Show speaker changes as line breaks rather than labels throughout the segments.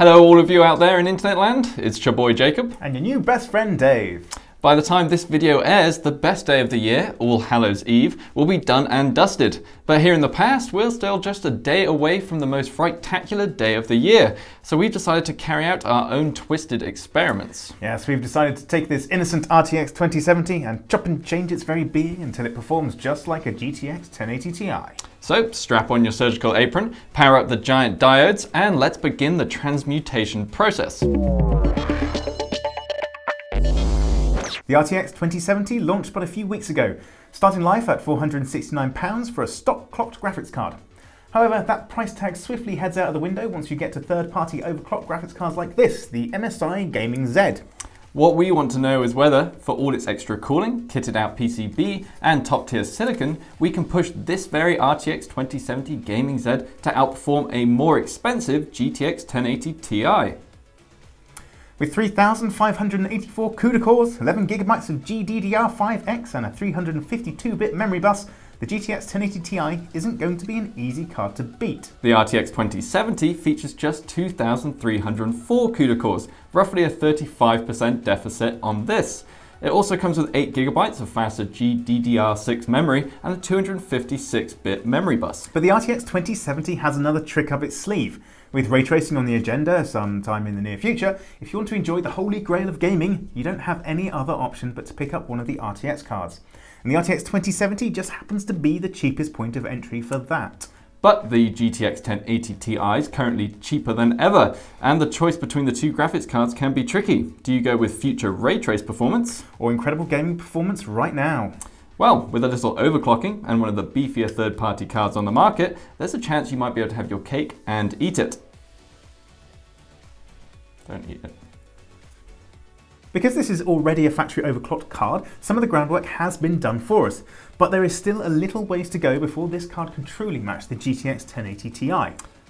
Hello, all of you out there in internet land. It's your boy Jacob.
And your new best friend Dave.
By the time this video airs, the best day of the year, All Hallows Eve, will be done and dusted. But here in the past, we're still just a day away from the most frigtacular day of the year. So we've decided to carry out our own twisted experiments.
Yes, we've decided to take this innocent RTX 2070 and chop and change its very being until it performs just like a GTX 1080 Ti.
So strap on your surgical apron, power up the giant diodes, and let's begin the transmutation process.
The RTX 2070 launched but a few weeks ago, starting life at £469 for a stock clocked graphics card. However, that price tag swiftly heads out of the window once you get to third-party overclocked graphics cards like this, the MSI Gaming Z.
What we want to know is whether, for all its extra cooling, kitted out PCB, and top tier silicon, we can push this very RTX 2070 Gaming Z to outperform a more expensive GTX 1080 Ti.
With 3,584 CUDA cores, 11GB of GDDR5X and a 352-bit memory bus, the GTX 1080 Ti isn't going to be an easy card to beat.
The RTX 2070 features just 2,304 CUDA cores, roughly a 35% deficit on this. It also comes with 8GB of faster GDDR6 memory and a 256-bit memory bus.
But the RTX 2070 has another trick up its sleeve. With ray tracing on the agenda sometime in the near future, if you want to enjoy the holy grail of gaming, you don't have any other option but to pick up one of the RTX cards. And the RTX 2070 just happens to be the cheapest point of entry for that.
But the GTX 1080 Ti is currently cheaper than ever, and the choice between the two graphics cards can be tricky. Do you go with future ray trace performance?
Or incredible gaming performance right now?
Well, with a little overclocking and one of the beefier third-party cards on the market, there's a chance you might be able to have your cake and eat it. Don't eat it.
Because this is already a factory overclocked card, some of the groundwork has been done for us, but there is still a little ways to go before this card can truly match the GTX 1080 Ti.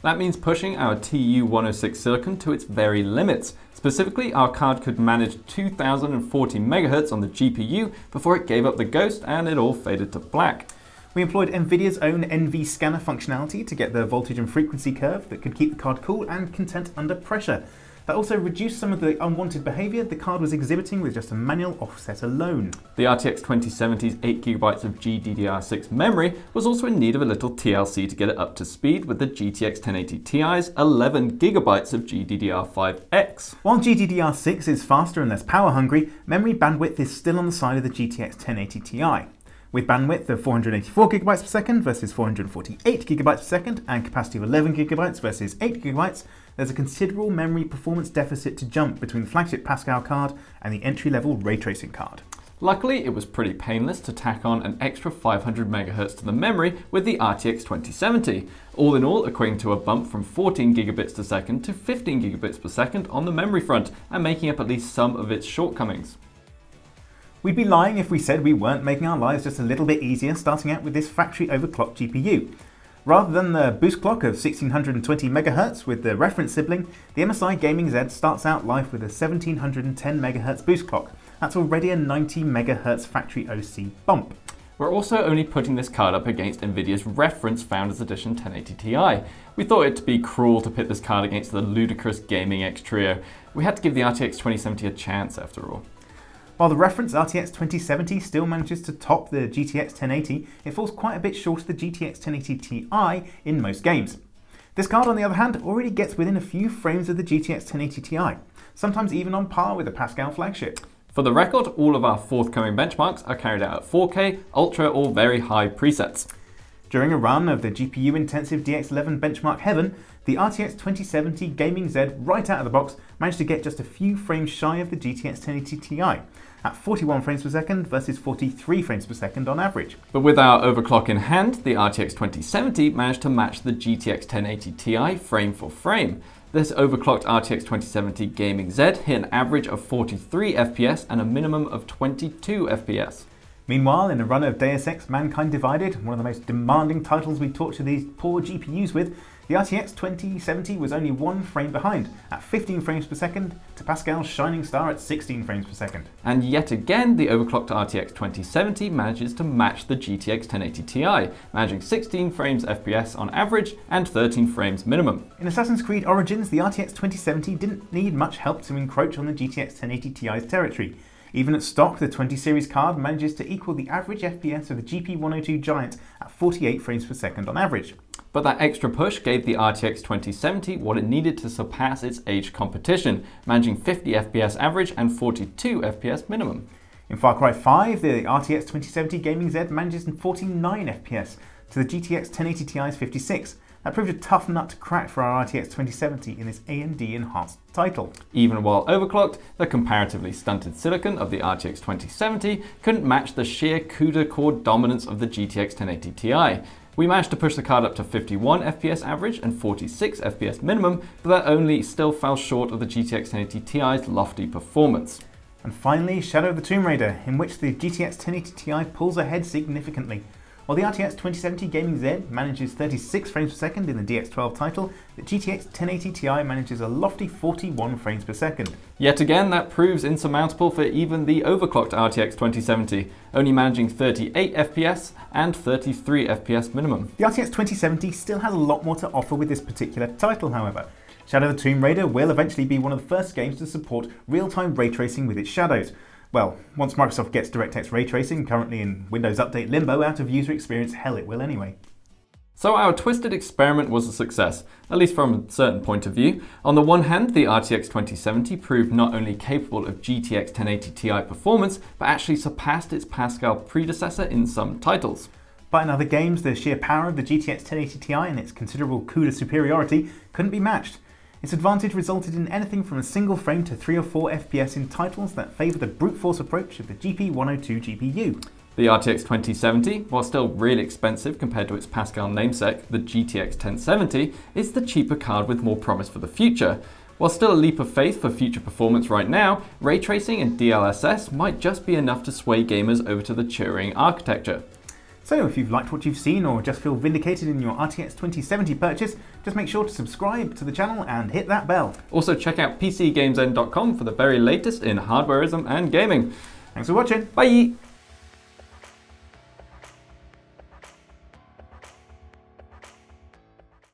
That means pushing our TU106 silicon to its very limits. Specifically, our card could manage 2040 MHz on the GPU before it gave up the ghost and it all faded to black.
We employed NVIDIA's own NV scanner functionality to get the voltage and frequency curve that could keep the card cool and content under pressure. That also reduced some of the unwanted behaviour the card was exhibiting with just a manual offset alone.
The RTX 2070's 8GB of GDDR6 memory was also in need of a little TLC to get it up to speed with the GTX 1080 Ti's 11GB of GDDR5X.
While GDDR6 is faster and less power hungry, memory bandwidth is still on the side of the GTX 1080 Ti. With bandwidth of 484GB per second versus 448GB per second and capacity of 11GB versus 8GB, there's a considerable memory performance deficit to jump between the flagship Pascal card and the entry-level ray tracing card.
Luckily, it was pretty painless to tack on an extra 500 MHz to the memory with the RTX 2070, all in all equating to a bump from 14 gigabits per second to 15 gigabits per second on the memory front and making up at least some of its shortcomings.
We'd be lying if we said we weren't making our lives just a little bit easier starting out with this factory overclocked GPU. Rather than the boost clock of 1620 MHz with the reference sibling, the MSI Gaming Z starts out life with a 1710 MHz boost clock. That's already a 90 MHz factory OC bump.
We're also only putting this card up against NVIDIA's reference Founders Edition 1080 Ti. We thought it to be cruel to pit this card against the ludicrous Gaming X Trio. We had to give the RTX 2070 a chance after all.
While the reference RTX 2070 still manages to top the GTX 1080, it falls quite a bit short of the GTX 1080 Ti in most games. This card, on the other hand, already gets within a few frames of the GTX 1080 Ti, sometimes even on par with the Pascal flagship.
For the record, all of our forthcoming benchmarks are carried out at 4K, ultra or very high presets.
During a run of the GPU-intensive DX11 benchmark heaven, the RTX 2070 Gaming Z right out of the box managed to get just a few frames shy of the GTX 1080 Ti, at 41 frames per second versus 43 frames per second on average.
But with our overclock in hand, the RTX 2070 managed to match the GTX 1080 Ti frame for frame. This overclocked RTX 2070 Gaming Z hit an average of 43 FPS and a minimum of 22 FPS.
Meanwhile, in a run of Deus Ex Mankind Divided, one of the most demanding titles we torture these poor GPUs with, the RTX 2070 was only one frame behind, at 15 frames per second, to Pascal's shining star at 16 frames per second.
And yet again, the overclocked RTX 2070 manages to match the GTX 1080 Ti, managing 16 frames FPS on average and 13 frames minimum.
In Assassin's Creed Origins, the RTX 2070 didn't need much help to encroach on the GTX 1080 Ti's territory. Even at stock, the 20 series card manages to equal the average FPS of the GP102 Giant at 48 frames per second on average.
But that extra push gave the RTX 2070 what it needed to surpass its age competition, managing 50 FPS average and 42 FPS minimum.
In Far Cry 5, the RTX 2070 Gaming Z manages 49 FPS to the GTX 1080 Ti's 56, that proved a tough nut to crack for our RTX 2070 in this AMD enhanced title.
Even while overclocked, the comparatively stunted silicon of the RTX 2070 couldn't match the sheer CUDA core dominance of the GTX 1080 Ti. We managed to push the card up to 51 FPS average and 46 FPS minimum, but that only still fell short of the GTX 1080 Ti's lofty performance.
And finally, Shadow of the Tomb Raider, in which the GTX 1080 Ti pulls ahead significantly. While the RTX 2070 Gaming Z manages 36 frames per second in the DX12 title, the GTX 1080 Ti manages a lofty 41 frames per second.
Yet again, that proves insurmountable for even the overclocked RTX 2070, only managing 38 FPS and 33 FPS minimum.
The RTX 2070 still has a lot more to offer with this particular title, however. Shadow of the Tomb Raider will eventually be one of the first games to support real-time ray tracing with its shadows, well, once Microsoft gets DirectX ray tracing, currently in Windows Update limbo, out of user experience, hell it will anyway.
So our twisted experiment was a success, at least from a certain point of view. On the one hand, the RTX 2070 proved not only capable of GTX 1080 Ti performance, but actually surpassed its Pascal predecessor in some titles.
But in other games, the sheer power of the GTX 1080 Ti and its considerable CUDA superiority couldn't be matched. Its advantage resulted in anything from a single frame to 3 or 4 FPS in titles that favour the brute force approach of the GP102 GPU.
The RTX 2070, while still really expensive compared to its Pascal namesake, the GTX 1070, is the cheaper card with more promise for the future. While still a leap of faith for future performance right now, ray tracing and DLSS might just be enough to sway gamers over to the Turing architecture.
So if you've liked what you've seen or just feel vindicated in your RTX 2070 purchase, just make sure to subscribe to the channel and hit that bell.
Also check out PCGamesN.com for the very latest in hardwareism and gaming.
Thanks for watching.
Bye!